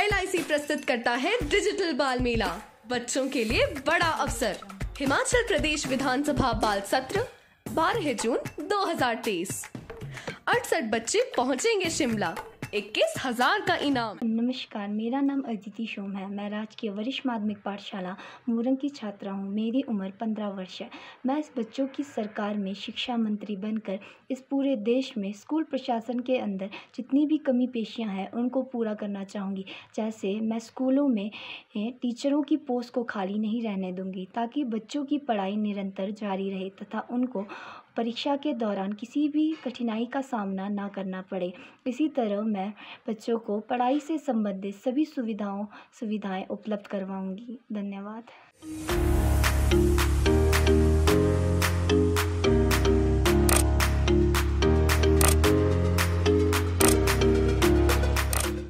LIC प्रस्तुत करता है डिजिटल बाल मेला बच्चों के लिए बड़ा अवसर। हिमाचल प्रदेश विधानसभा बाल सत्र 12 जून 2023 अड़सठ बच्चे पहुँचेंगे शिमला। इक्कीस हज़ार का इनाम। नमस्कार, मेरा नाम अदिति शोम है। मैं राजकीय वरिष्ठ माध्यमिक पाठशाला मूरंग की छात्रा हूँ। मेरी उम्र पंद्रह वर्ष है। मैं इस बच्चों की सरकार में शिक्षा मंत्री बनकर इस पूरे देश में स्कूल प्रशासन के अंदर जितनी भी कमी पेशियाँ हैं, उनको पूरा करना चाहूँगी। जैसे मैं स्कूलों में टीचरों की पोस्ट को खाली नहीं रहने दूँगी, ताकि बच्चों की पढ़ाई निरंतर जारी रहे तथा उनको परीक्षा के दौरान किसी भी कठिनाई का सामना ना करना पड़े। इसी तरह मैं बच्चों को पढ़ाई से संबंधित सभी सुविधाओं, सुविधाएँ उपलब्ध करवाऊँगी। धन्यवाद।